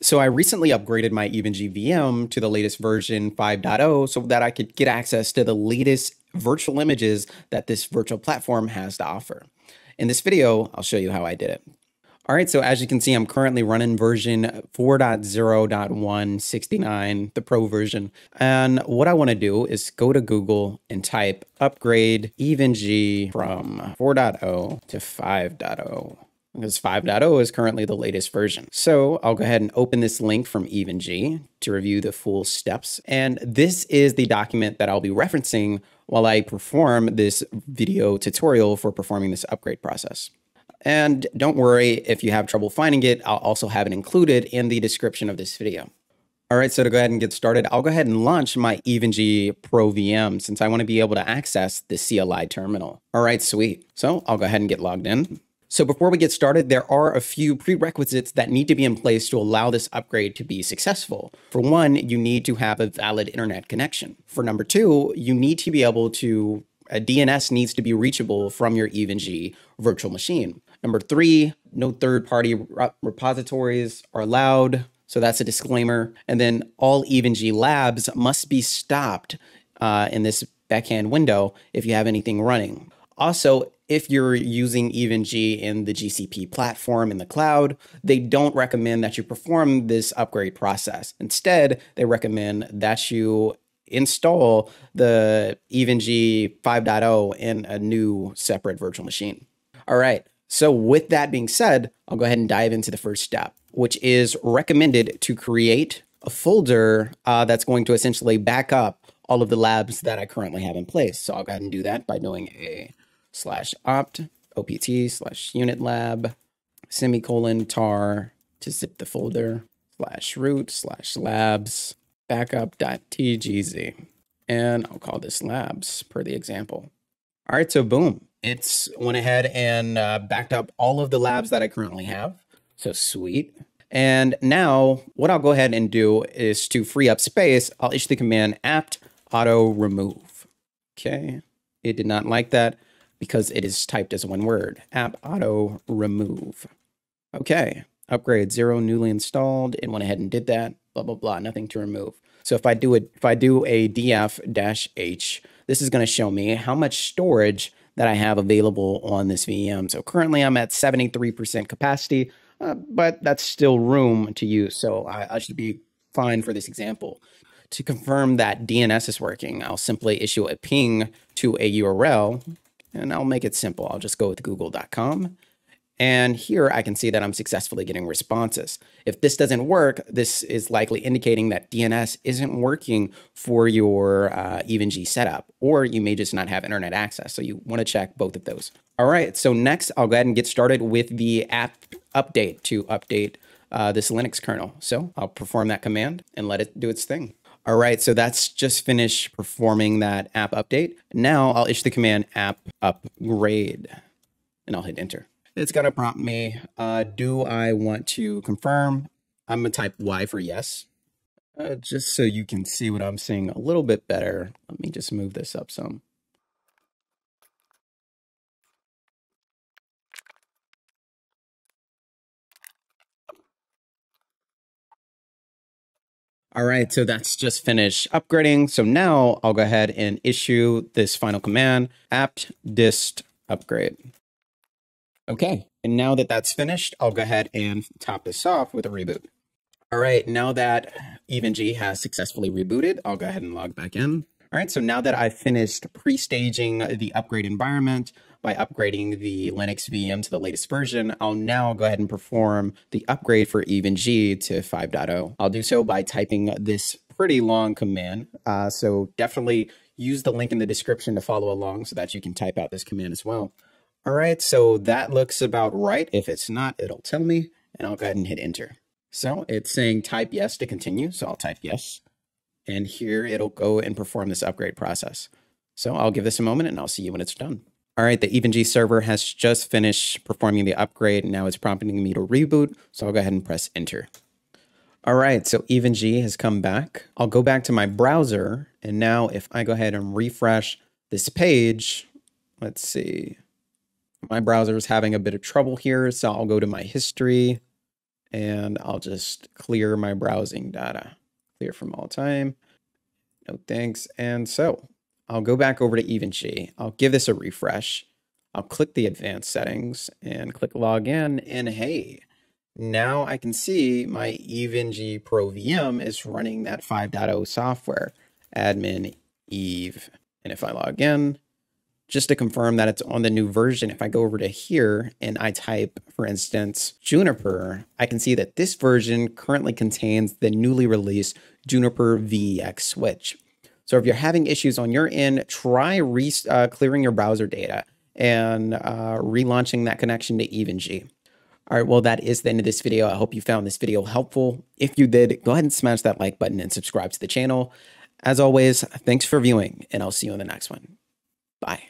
So I recently upgraded my EVE-NG VM to the latest version 5.0 so that I could get access to the latest virtual images that this virtual platform has to offer. In this video, I'll show you how I did it. All right, so as you can see, I'm currently running version 4.0.169, the pro version. And what I wanna do is go to Google and type upgrade EVE-NG from 4.0 to 5.0 because 5.0 is currently the latest version. So I'll go ahead and open this link from EVE-NG to review the full steps. And this is the document that I'll be referencing while I perform this video tutorial for performing this upgrade process. And don't worry if you have trouble finding it, I'll also have it included in the description of this video. All right, so to go ahead and get started, I'll go ahead and launch my EVE-NG Pro VM since I want to be able to access the CLI terminal. All right, sweet. So I'll go ahead and get logged in. So before we get started, there are a few prerequisites that need to be in place to allow this upgrade to be successful. For one, you need to have a valid internet connection. For number two, you need to be able to, a DNS needs to be reachable from your EVE-NG virtual machine. Number three, no third-party repositories are allowed. So that's a disclaimer. And then all EVE-NG labs must be stopped uh, in this backhand window if you have anything running. Also, if you're using EVE-NG in the GCP platform in the cloud, they don't recommend that you perform this upgrade process. Instead, they recommend that you install the EVE-NG 5.0 in a new separate virtual machine. All right, so with that being said, I'll go ahead and dive into the first step, which is recommended to create a folder uh, that's going to essentially back up all of the labs that I currently have in place. So I'll go ahead and do that by doing a slash opt opt slash unetlab semicolon tar to zip the folder slash root slash labs backup.tgz. And I'll call this labs per the example. All right, so boom, it's went ahead and uh, backed up all of the labs that I currently have. So sweet. And now what I'll go ahead and do is to free up space, I'll issue the command apt auto remove. Okay, it did not like that because it is typed as one word, apt auto remove. Okay, upgrade zero newly installed. It went ahead and did that, blah, blah, blah, nothing to remove. So if I do it, if I do a df dash h, this is going to show me how much storage that I have available on this VM. So currently I'm at 73% capacity, uh, but that's still room to use. So I, I should be fine for this example. To confirm that DNS is working, I'll simply issue a ping to a URL and I'll make it simple. I'll just go with google.com. And here I can see that I'm successfully getting responses. If this doesn't work, this is likely indicating that DNS isn't working for your uh, EVE-NG setup, or you may just not have internet access. So you want to check both of those. All right, so next I'll go ahead and get started with the apt update to update uh, this Linux kernel. So I'll perform that command and let it do its thing. All right, so that's just finished performing that apt update. Now I'll issue the command apt upgrade and I'll hit enter. It's gonna prompt me, uh, do I want to confirm? I'm gonna type Y for yes. Uh, just so you can see what I'm seeing a little bit better. Let me just move this up some. All right, so that's just finished upgrading. So now I'll go ahead and issue this final command, apt dist upgrade. Okay, and now that that's finished, I'll go ahead and top this off with a reboot. All right, now that EVE-NG has successfully rebooted, I'll go ahead and log back in. All right, so now that I've finished pre-staging the upgrade environment, by upgrading the Linux VM to the latest version, I'll now go ahead and perform the upgrade for EVE-NG to 5.0. I'll do so by typing this pretty long command. Uh, so definitely use the link in the description to follow along so that you can type out this command as well. All right, so that looks about right. If it's not, it'll tell me, and I'll go ahead and hit enter. So it's saying type yes to continue, so I'll type yes. And here it'll go and perform this upgrade process. So I'll give this a moment and I'll see you when it's done. All right, the EVE-NG server has just finished performing the upgrade. And now it's prompting me to reboot. So I'll go ahead and press enter. All right, so EVE-NG has come back. I'll go back to my browser. And now if I go ahead and refresh this page, let's see. My browser is having a bit of trouble here. So I'll go to my history and I'll just clear my browsing data. Clear from all time. No thanks. And so I'll go back over to EVE-NG. I'll give this a refresh. I'll click the advanced settings and click login. And hey, now I can see my EVE-NG Pro VM is running that 5.0 software, admin Eve. And if I log in, just to confirm that it's on the new version, if I go over to here and I type, for instance, Juniper, I can see that this version currently contains the newly released Juniper vEX switch. So if you're having issues on your end, try re uh, clearing your browser data and uh, relaunching that connection to EVE-NG. All right, well, that is the end of this video. I hope you found this video helpful. If you did, go ahead and smash that like button and subscribe to the channel. As always, thanks for viewing, and I'll see you in the next one. Bye.